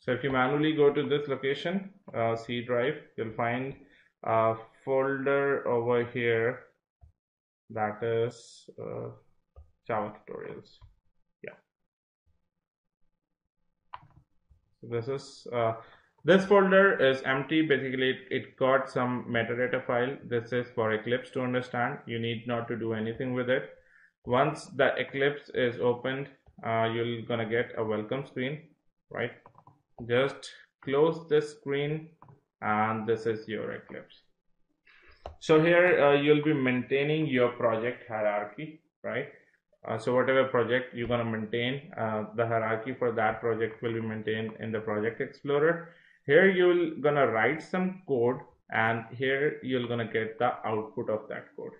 So if you manually go to this location, uh, C drive, you'll find a folder over here that is uh, Java tutorials. Yeah. So this is uh, this folder is empty. Basically, it, it got some metadata file. This is for Eclipse to understand. You need not to do anything with it. Once the Eclipse is opened, uh, you're gonna get a welcome screen, right? Just close this screen and this is your Eclipse. So here uh, you'll be maintaining your project hierarchy, right? Uh, so whatever project you're going to maintain, uh, the hierarchy for that project will be maintained in the project explorer. Here you're going to write some code and here you're going to get the output of that code.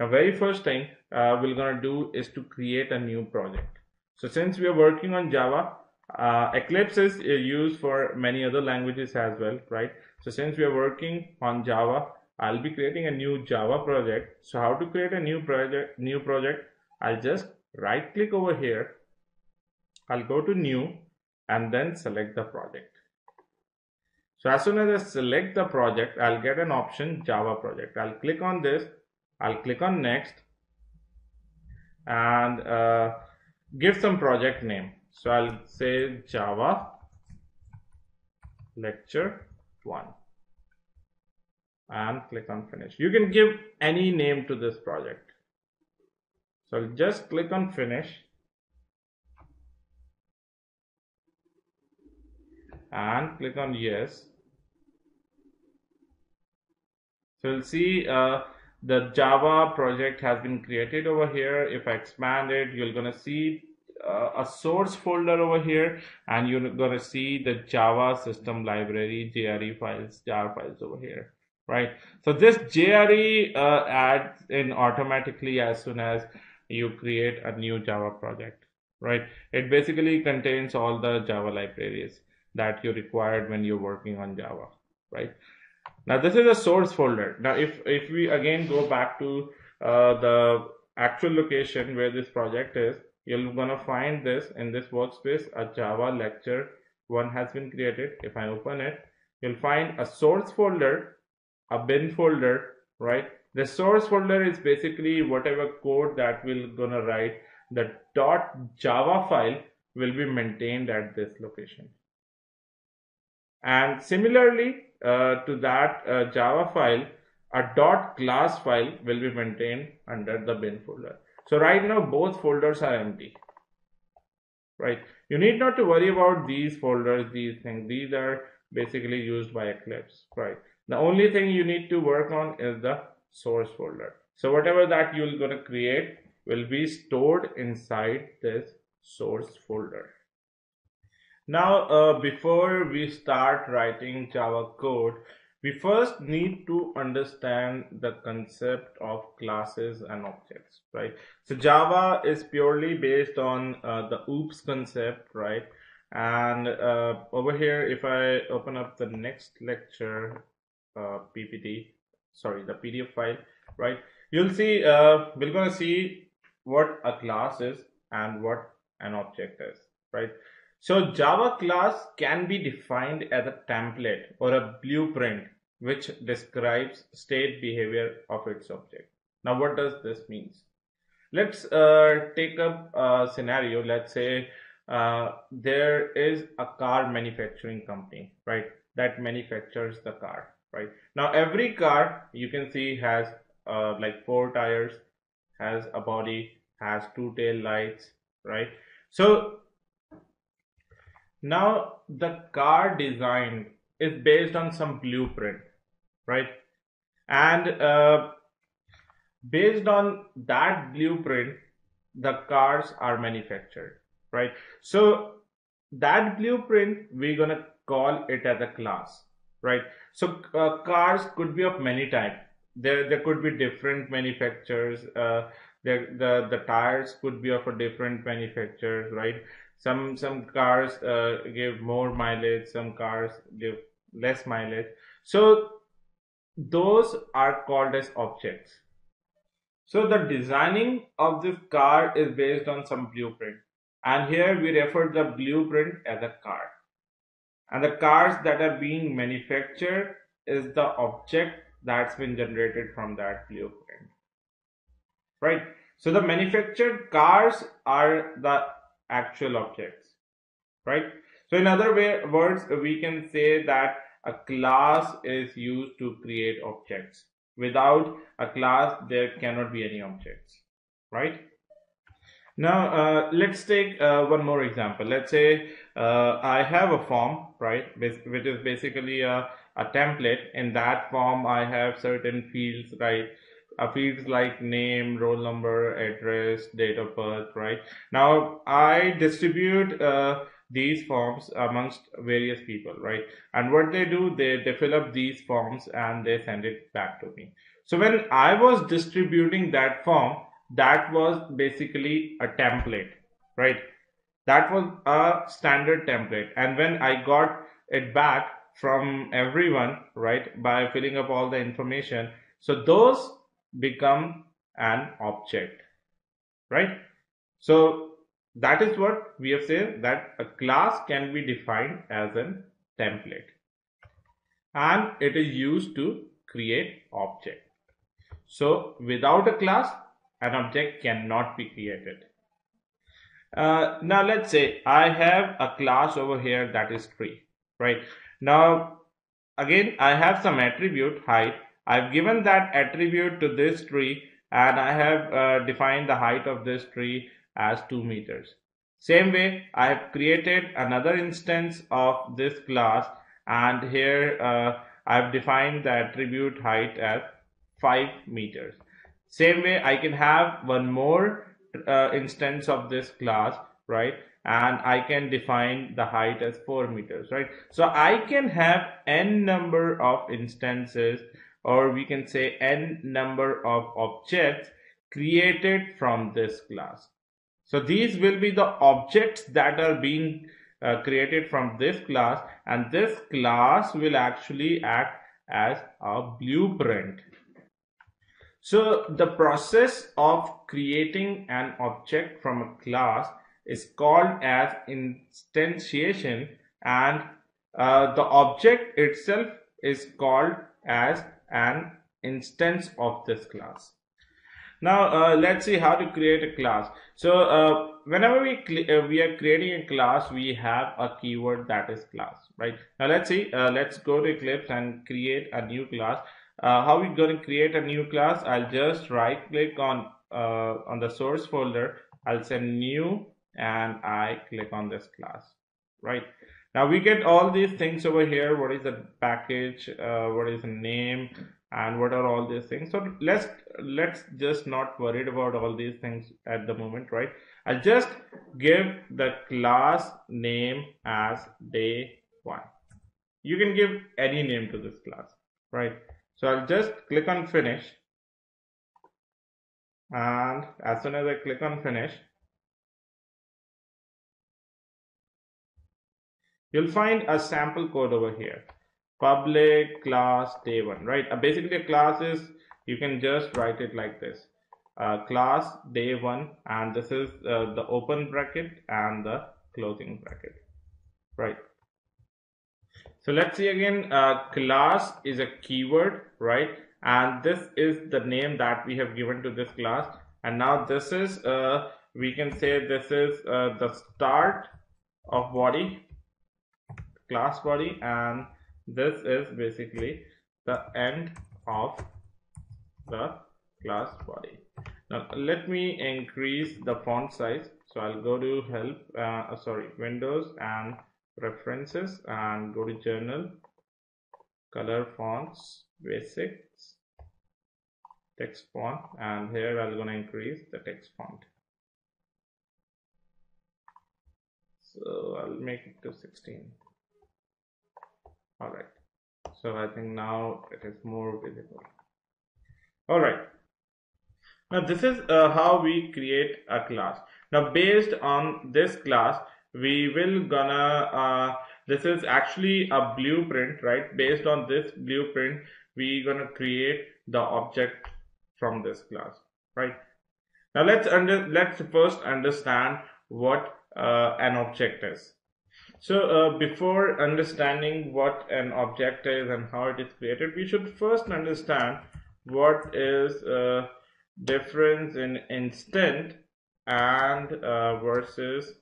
Now very first thing uh, we're going to do is to create a new project. So since we are working on Java, uh, Eclipse is uh, used for many other languages as well, right? So since we are working on Java, I'll be creating a new Java project. So how to create a new project, new project, I'll just right click over here. I'll go to new and then select the project. So as soon as I select the project, I'll get an option Java project. I'll click on this. I'll click on next and uh, give some project name. So I'll say Java lecture 1 and click on finish. You can give any name to this project. So I'll just click on finish and click on yes. So you'll see uh, the Java project has been created over here. If I expand it, you're gonna see uh, a source folder over here and you're gonna see the Java system library JRE files, jar files over here, right? So this JRE uh, adds in automatically as soon as you create a new Java project, right? It basically contains all the Java libraries that you required when you're working on Java, right? Now this is a source folder. Now if, if we again go back to uh, the actual location where this project is, you're gonna find this in this workspace, a Java lecture one has been created. If I open it, you'll find a source folder, a bin folder, right? The source folder is basically whatever code that we're gonna write. The dot .java file will be maintained at this location. And similarly uh, to that uh, Java file, a dot .class file will be maintained under the bin folder. So right now both folders are empty. Right. You need not to worry about these folders, these things. These are basically used by Eclipse. Right. The only thing you need to work on is the source folder. So whatever that you're going to create will be stored inside this source folder. Now, uh, before we start writing Java code, we first need to understand the concept of classes and objects, right? So Java is purely based on uh, the OOPS concept, right? And uh, over here, if I open up the next lecture, uh, PPT, sorry, the PDF file, right? You'll see, uh, we're gonna see what a class is and what an object is, right? So Java class can be defined as a template or a blueprint which describes state behavior of its object. Now what does this mean? Let's uh, take up a scenario. Let's say uh, there is a car manufacturing company, right? That manufactures the car, right? Now every car you can see has uh, like four tires, has a body, has two tail lights, right? So now the car design is based on some blueprint, right? And uh, based on that blueprint, the cars are manufactured, right? So that blueprint, we're gonna call it as a class, right? So uh, cars could be of many types. There, there could be different manufacturers. Uh, the, the the tires could be of a different manufacturers, right? Some some cars uh, give more mileage some cars give less mileage. So those are called as objects. So the designing of this car is based on some blueprint. And here we refer the blueprint as a car. And the cars that are being manufactured is the object that's been generated from that blueprint. Right? So the manufactured cars are the actual objects right? So in other way, words we can say that a class is used to create objects. Without a class there cannot be any objects right? Now uh, let's take uh, one more example. Let's say uh, I have a form right which is basically a, a template. In that form I have certain fields right fields like name roll number address date of birth right? Now I distribute uh, these forms amongst various people right? And what they do they, they fill up these forms and they send it back to me. So when i was distributing that form that was basically a template right? That was a standard template. And when i got it back from everyone right by filling up all the information so those become an object right so that is what we have said that a class can be defined as a template and it is used to create object. So without a class, an object cannot be created. Uh, now let's say I have a class over here that is tree, right? Now again, I have some attribute height. I've given that attribute to this tree and I have uh, defined the height of this tree as 2 meters. Same way, I have created another instance of this class and here uh, I have defined the attribute height as 5 meters. Same way, I can have one more uh, instance of this class, right? And I can define the height as 4 meters, right? So I can have n number of instances or we can say n number of objects created from this class. So these will be the objects that are being uh, created from this class and this class will actually act as a blueprint. So the process of creating an object from a class is called as instantiation and uh, the object itself is called as an instance of this class. Now uh, let's see how to create a class. So uh, whenever we uh, we are creating a class, we have a keyword that is class, right? Now let's see. Uh, let's go to Eclipse and create a new class. Uh, how we going to create a new class? I'll just right click on uh, on the source folder. I'll say new and I click on this class, right? Now we get all these things over here. What is the package? Uh, what is the name? and what are all these things so let's let's just not worried about all these things at the moment right i'll just give the class name as day one you can give any name to this class right so i'll just click on finish and as soon as i click on finish you'll find a sample code over here. Public class day one right? Uh, basically a class is you can just write it like this. Uh, class day one and this is uh, the open bracket and the closing bracket right? So let's see again. Uh, class is a keyword right? And this is the name that we have given to this class. And now this is uh, we can say this is uh, the start of body class body and this is basically the end of the class body. Now let me increase the font size. So I'll go to help uh, sorry windows and preferences and go to journal color fonts basics text font and here I'm gonna increase the text font. So I'll make it to 16 all right. So I think now it is more visible. All right. Now this is uh, how we create a class. Now based on this class we will gonna uh, this is actually a blueprint right? Based on this blueprint we gonna create the object from this class right? Now let's under let's first understand what uh, an object is So uh, before understanding what an object is and how it is created, we should first understand what is uh, difference in instant and uh, versus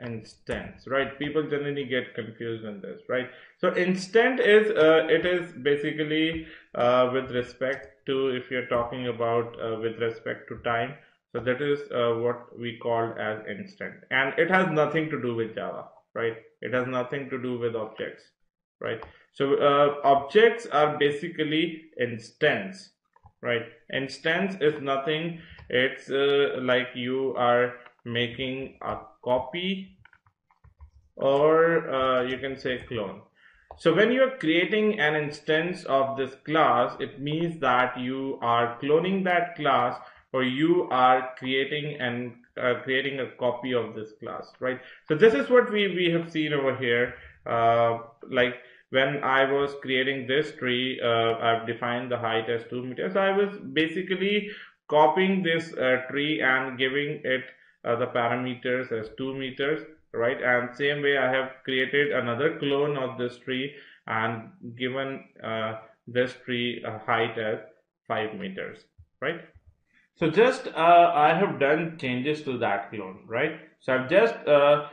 instance right? People generally get confused in this right? So instant is uh, it is basically uh, with respect to if you're talking about uh, with respect to time so that is uh, what we call as instant. And it has nothing to do with java right? It has nothing to do with objects right? So uh, objects are basically instance right? Instance is nothing. It's uh, like you are making a copy or uh, you can say clone. So when you are creating an instance of this class it means that you are cloning that class or you are creating and uh, creating a copy of this class right so this is what we we have seen over here uh, like when I was creating this tree, uh, I've defined the height as 2 meters. I was basically copying this uh, tree and giving it uh, the parameters as 2 meters, right? And same way I have created another clone of this tree and given this tree a height as 5 meters, right? So just uh, I have done changes to that clone, right? So I've just uh,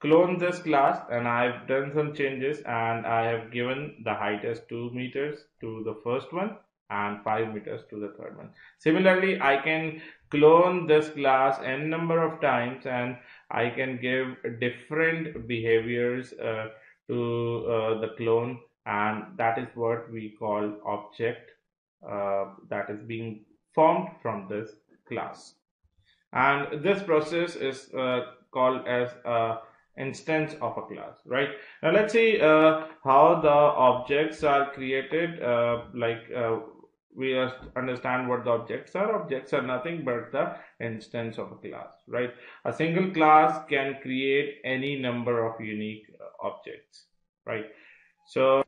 clone this class and I've done some changes and I have given the height as 2 meters to the first one and 5 meters to the third one. Similarly, I can clone this class n number of times and I can give different behaviors uh, to uh, the clone and that is what we call object uh, that is being formed from this class. And this process is uh, called as a instance of a class right? Now let's see uh, how the objects are created uh, like uh, we understand what the objects are. Objects are nothing but the instance of a class right? A single class can create any number of unique uh, objects right? So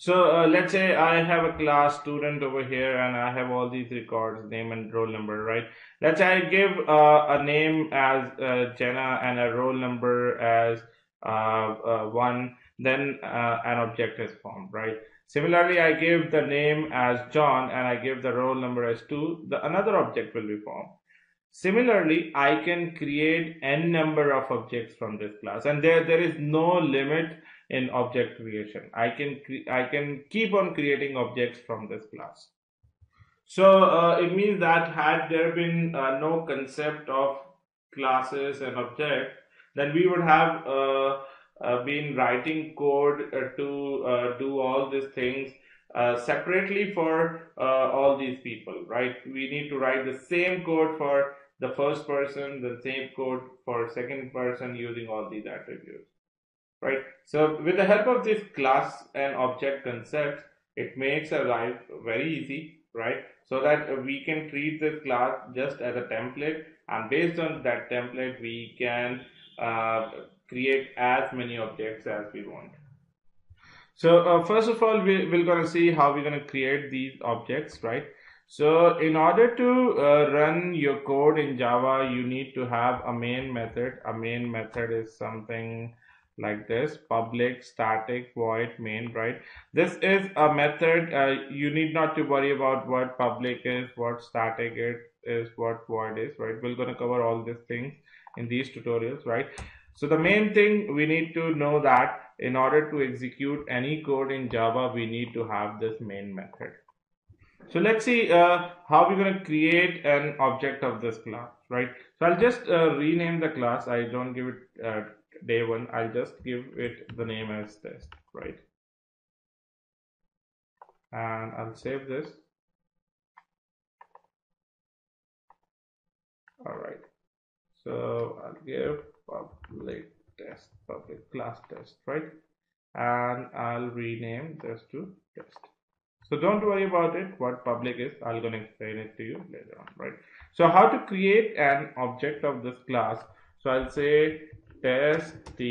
so uh, let's say I have a class student over here and I have all these records, name and roll number, right? Let's say I give uh, a name as uh, Jenna and a roll number as uh, uh, one, then uh, an object is formed, right? Similarly, I give the name as John and I give the roll number as two, the another object will be formed. Similarly, I can create n number of objects from this class and there, there is no limit in object creation. I can I can keep on creating objects from this class. So uh, it means that had there been uh, no concept of classes and objects, then we would have uh, uh been writing code uh, to uh, do all these things separately for all these people, right? We need to write the same code for the first person, the same code for second person using all these attributes right? So with the help of this class and object concepts, it makes our life very easy, right? So that we can treat this class just as a template and based on that template, we can uh, create as many objects as we want. So uh, first of all, we, we're going to see how we're going to create these objects, right? So in order to uh, run your code in Java, you need to have a main method. A main method is something like this public static void main right? This is a method uh, you need not to worry about what public is what static it is what void is right? We're going to cover all these things in these tutorials right? So the main thing we need to know that in order to execute any code in java we need to have this main method. So let's see uh, how we're going to create an object of this class right? So i'll just uh, rename the class. I don't give it uh, day one I'll just give it the name as test right? And I'll save this. All right. So I'll give public test public class test right? And I'll rename this to test. So don't worry about it. What public is I'm gonna explain it to you later on right? So how to create an object of this class? So I'll say test t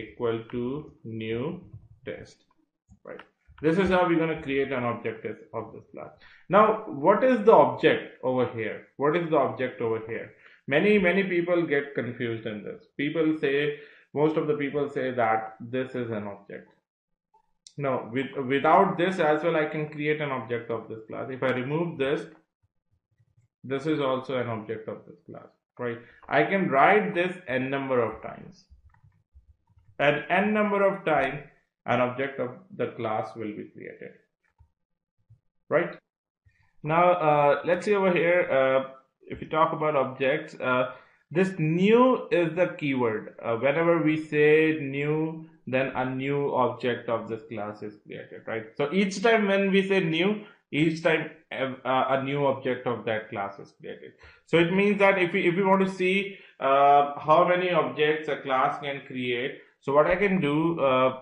equal to new test right? This is how we're going to create an object of this class. Now what is the object over here? What is the object over here? Many many people get confused in this. People say most of the people say that this is an object. No, with, without this as well, I can create an object of this class. If I remove this, this is also an object of this class, right? I can write this n number of times. And n number of times, an object of the class will be created, right? Now, uh, let's see over here, uh, if we talk about objects, uh, this new is the keyword. Uh, whenever we say new, then a new object of this class is created, right? So each time when we say new, each time uh, a new object of that class is created. So it means that if we, if we want to see uh, how many objects a class can create, so what I can do, uh,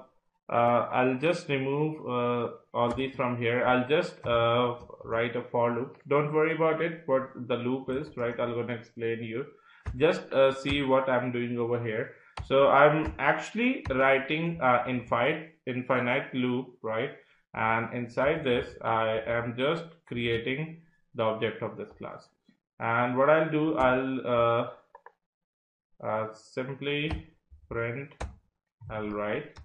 uh I'll just remove uh, all these from here. I'll just uh, write a for loop. Don't worry about it, what the loop is, right? I'm going to explain you. Just see what I'm doing over here. So I'm actually writing infinite, infinite loop, right? And inside this I am just creating the object of this class. And what I'll do I'll uh, uh, simply print I'll write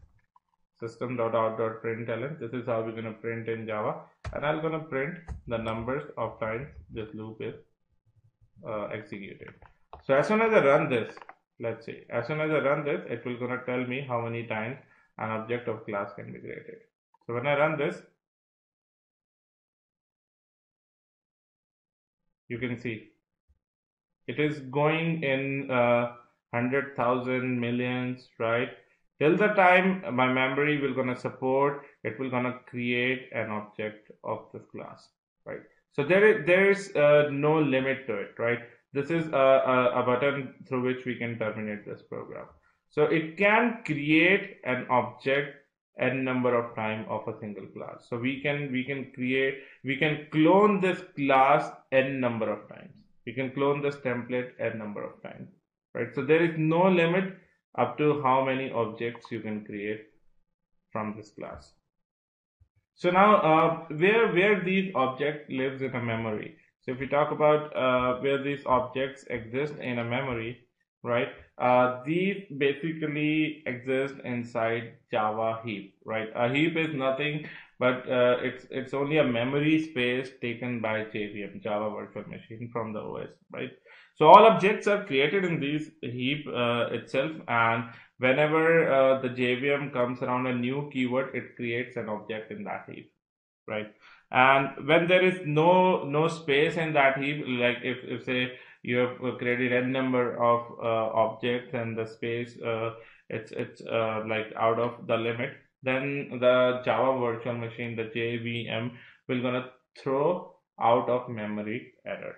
system.out.println this is how we're going to print in Java. And I'm going to print the numbers of times this loop is uh, executed. So as soon as I run this let's see as soon as I run this it will gonna tell me how many times an object of class can be created so when I run this, you can see it is going in uh, 100,000 millions, right? Till the time my memory will gonna support, it will gonna create an object of this class, right? So there is, there is uh, no limit to it, right? This is a, a, a button through which we can terminate this program. So it can create an object n number of time of a single class. So we can we can create we can clone this class n number of times. We can clone this template n number of times. Right. So there is no limit up to how many objects you can create from this class. So now uh, where where these object lives in a memory. So if we talk about uh, where these objects exist in a memory, right? Uh, these basically exist inside Java heap, right? A heap is nothing but uh, it's it's only a memory space taken by JVM, Java Virtual Machine from the OS, right? So all objects are created in this heap uh, itself, and whenever uh, the JVM comes around a new keyword, it creates an object in that heap, right? And when there is no no space in that heap, like if if say you have created n number of uh, objects and the space uh, it's it's uh, like out of the limit then the java virtual machine the jvm will gonna throw out of memory error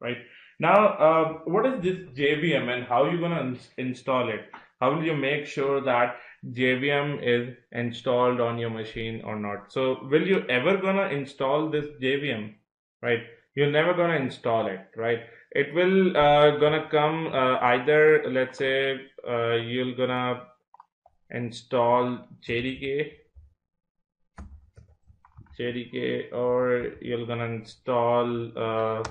right? Now uh, what is this jvm and how you gonna install it? How will you make sure that jvm is installed on your machine or not? So will you ever gonna install this jvm right? You're never gonna install it right it will uh, gonna come uh, either let's say uh, you're gonna install JDK JDK or you're gonna install uh,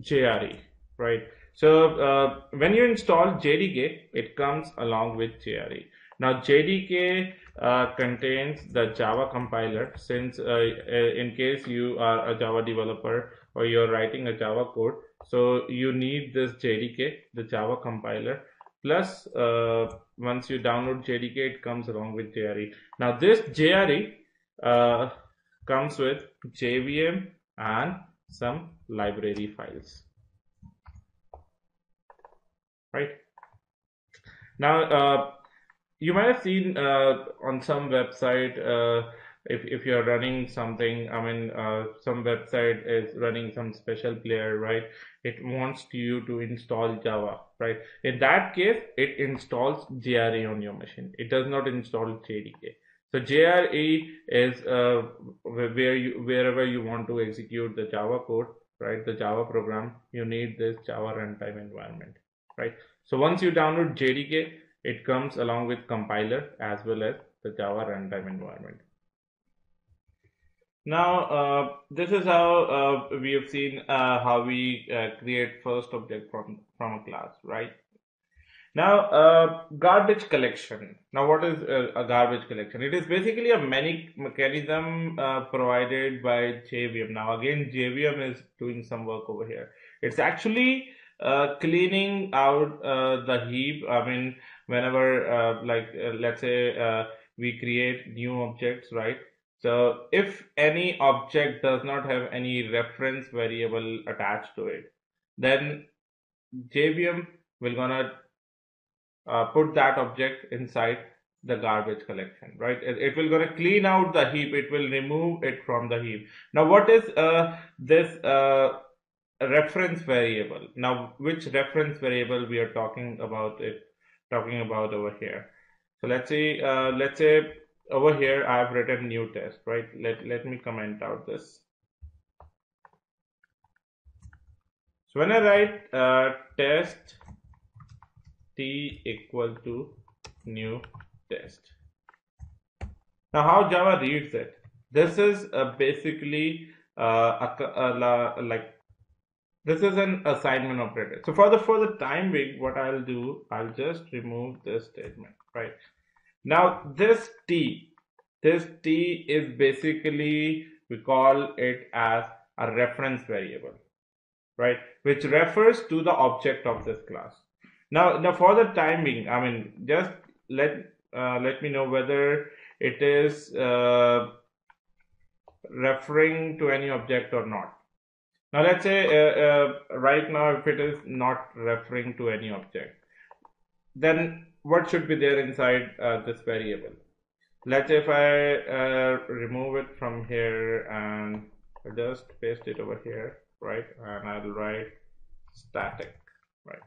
JRE right? So uh, when you install JDK it comes along with JRE now JDK uh, contains the Java compiler since in case you are a Java developer or you're writing a Java code so you need this JDK, the Java compiler. Plus, uh, once you download JDK, it comes along with JRE. Now this JRE uh, comes with JVM and some library files. Right. Now, uh, you might have seen uh, on some website uh, if, if you're running something i mean uh, some website is running some special player right? It wants you to install java right? In that case it installs jre on your machine. It does not install jdk so jre is uh, where you wherever you want to execute the java code right? The java program you need this java runtime environment right? So once you download jdk it comes along with compiler as well as the java runtime environment now, uh, this is how uh, we have seen uh, how we uh, create first object from, from a class, right? Now, uh, garbage collection. Now, what is a, a, garbage collection? It is basically a many mechanism uh, provided by JVM. Now, again, JVM is doing some work over here. It's actually uh, cleaning out uh, the heap. I mean, whenever, uh, like, uh, let's say we create new objects, right? So, if any object does not have any reference variable attached to it, then JVM will gonna uh, put that object inside the garbage collection right? It, it will to clean out the heap. It will remove it from the heap. Now what is uh, this uh, reference variable? Now which reference variable we are talking about it talking about over here? So let's say uh, let's say over here i have written new test right let let me comment out this so when i write uh, test t equal to new test. Now how Java reads it? This is uh, basically uh, a, a, a, like this is an assignment operator. So for the for the time being, what I'll do, I'll just remove this statement, right? Now this t, this t is basically we call it as a reference variable, right? Which refers to the object of this class. Now, now for the timing, I mean, just let uh, let me know whether it is uh, referring to any object or not. Now, let's say uh, uh, right now, if it is not referring to any object, then what should be there inside uh, this variable? Let's say if I uh, remove it from here and just paste it over here, right? And I'll write static, right?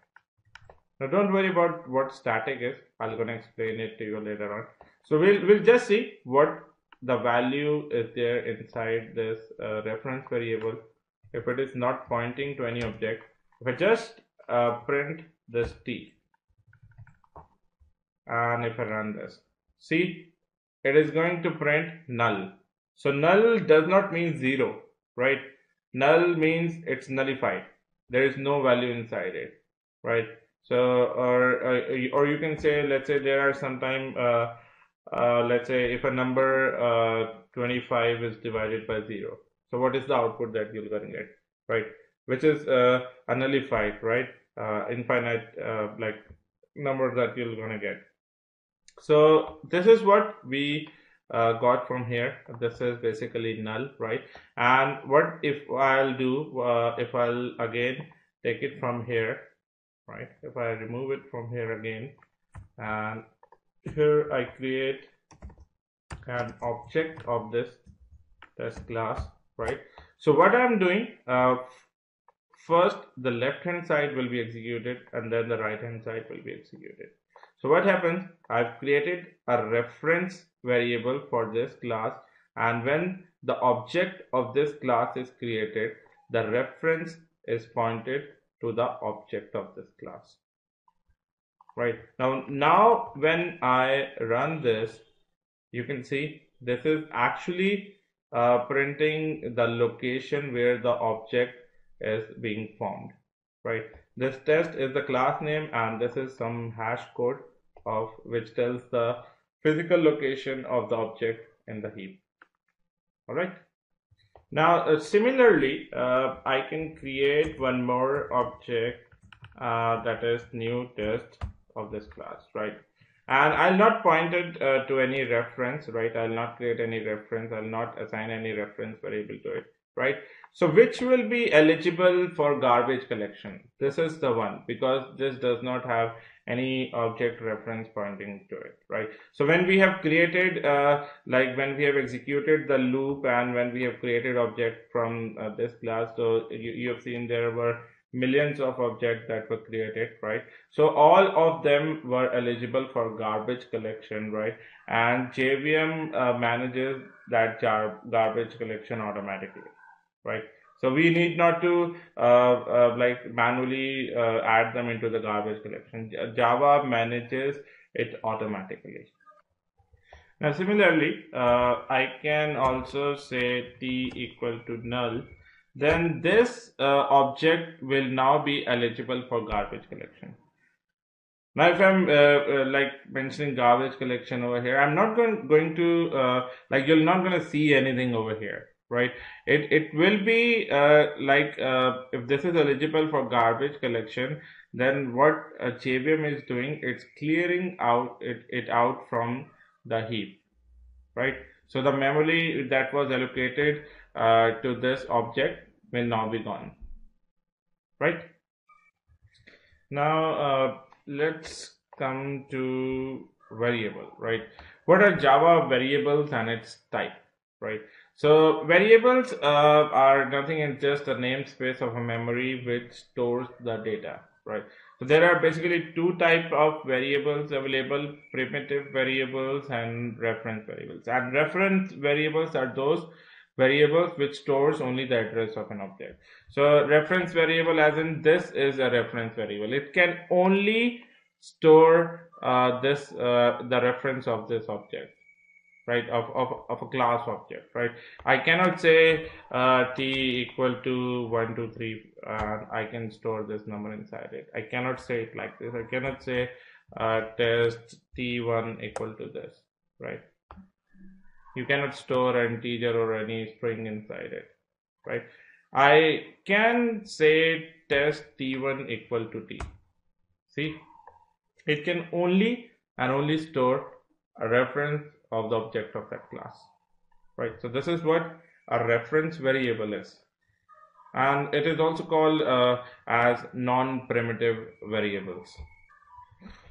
Now don't worry about what static is. I'm gonna explain it to you later on. So we'll we'll just see what the value is there inside this uh, reference variable. If it is not pointing to any object, if I just uh, print this t, and if I run this, see, it is going to print null. So null does not mean zero, right? Null means it's nullified. There is no value inside it, right? So, or uh, or you can say, let's say there are sometime, uh, uh, let's say if a number uh, 25 is divided by zero. So what is the output that you're going to get, right? Which is uh, nullified, right? Uh, infinite like number that you're going to get. So this is what we uh, got from here. This is basically null right? And what if I'll do uh, if I'll again take it from here right? If I remove it from here again and here I create an object of this test class right? So what I'm doing uh, first the left hand side will be executed and then the right hand side will be executed so what happens? I've created a reference variable for this class and when the object of this class is created the reference is pointed to the object of this class. Right. Now now when I run this you can see this is actually uh, printing the location where the object is being formed. Right this test is the class name and this is some hash code of which tells the physical location of the object in the heap all right now, uh, similarly, uh, I can create one more object uh, that is new test of this class, right? And I'll not point it uh, to any reference, right? I'll not create any reference. I'll not assign any reference variable to it, right? So which will be eligible for garbage collection? This is the one because this does not have any object reference pointing to it, right? So when we have created, uh, like when we have executed the loop and when we have created object from uh, this class, so you, you have seen there were millions of objects that were created, right? So all of them were eligible for garbage collection, right? And JVM uh, manages that garbage collection automatically, right? So we need not to uh, uh, like manually uh, add them into the garbage collection. Java manages it automatically. Now similarly, uh, I can also say t equal to null. Then this uh, object will now be eligible for garbage collection. Now, if I'm uh, uh, like mentioning garbage collection over here, I'm not going going to uh, like you're not going to see anything over here, right? It it will be uh, like uh, if this is eligible for garbage collection, then what uh, JVM is doing, it's clearing out it it out from the heap, right? So the memory that was allocated uh, to this object will now be gone, right? Now. Uh, let's come to variable, right? What are Java variables and its type, right? So variables uh, are nothing and just a namespace of a memory which stores the data, right? So there are basically two type of variables available, primitive variables and reference variables. And reference variables are those variables which stores only the address of an object. So reference variable as in this is a reference variable. It can only store uh, this uh, the reference of this object right of, of, of a class object right? I cannot say uh, t equal to 1 2 3 and I can store this number inside it. I cannot say it like this. I cannot say uh, test t1 equal to this right? You cannot store an integer or any string inside it right? I can say test t1 equal to t. See? It can only and only store a reference of the object of that class right so this is what a reference variable is and it is also called uh, as non-primitive variables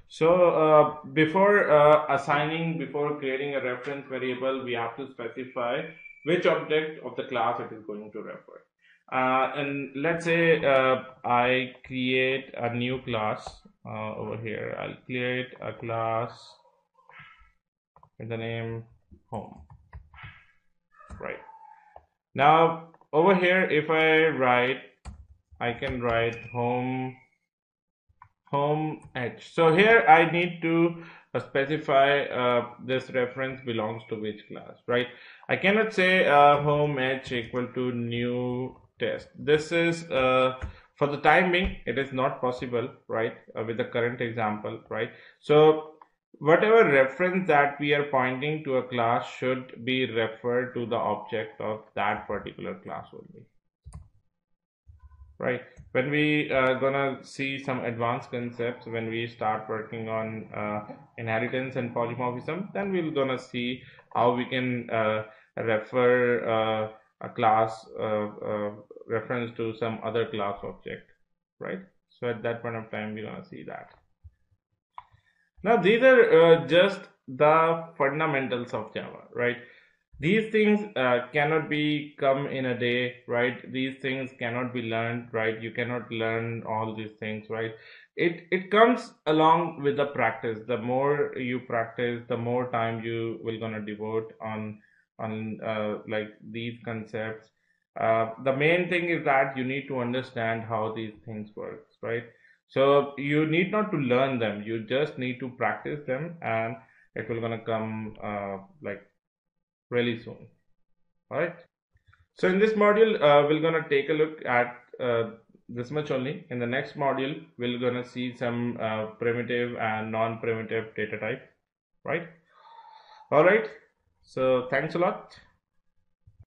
so uh, before uh, assigning, before creating a reference variable, we have to specify which object of the class it is going to refer. Uh, and let's say uh, I create a new class uh, over here. I'll create a class with the name home. Right. Now over here, if I write, I can write home home h so here i need to uh, specify uh, this reference belongs to which class right i cannot say uh, home h equal to new test this is uh, for the time being it is not possible right uh, with the current example right so whatever reference that we are pointing to a class should be referred to the object of that particular class only. Right? When we uh, gonna see some advanced concepts when we start working on uh, inheritance and polymorphism then we're gonna see how we can uh, refer uh, a class uh, reference to some other class object. Right? So at that point of time we're gonna see that now these are just the fundamentals of java right? These things uh, cannot be come in a day right? These things cannot be learned right? You cannot learn all these things right? It it comes along with the practice. The more you practice the more time you will gonna devote on on uh, like these concepts. Uh, the main thing is that you need to understand how these things work right so you need not to learn them. You just need to practice them and it will gonna come uh, like really soon. All right so in this module uh, we're gonna take a look at uh, this much only. In the next module we're gonna see some uh, primitive and non-primitive data type. Right? All right so thanks a lot